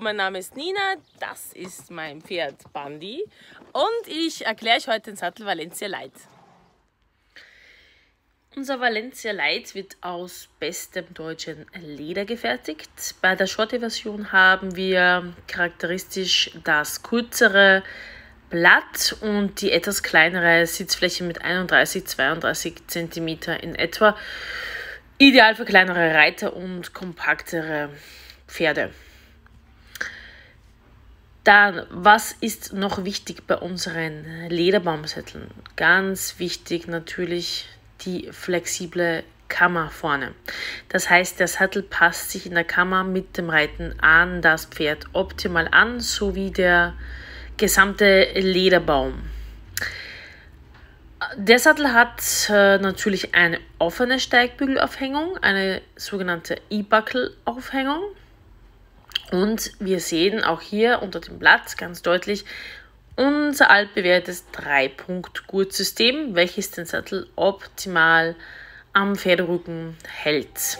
mein Name ist Nina, das ist mein Pferd Bandi und ich erkläre euch heute den Sattel Valencia Light. Unser Valencia Light wird aus bestem deutschen Leder gefertigt. Bei der Shorty-Version haben wir charakteristisch das kürzere Blatt und die etwas kleinere Sitzfläche mit 31-32 cm in etwa. Ideal für kleinere Reiter und kompaktere Pferde. Dann, was ist noch wichtig bei unseren Lederbaumsätteln? Ganz wichtig natürlich die flexible Kammer vorne. Das heißt, der Sattel passt sich in der Kammer mit dem Reiten an das Pferd optimal an, sowie der gesamte Lederbaum. Der Sattel hat äh, natürlich eine offene Steigbügelaufhängung, eine sogenannte E-Buckle-Aufhängung. Und wir sehen auch hier unter dem Blatt ganz deutlich unser altbewährtes Drei-Punkt-Gurtsystem, welches den Sattel optimal am Pferderücken hält.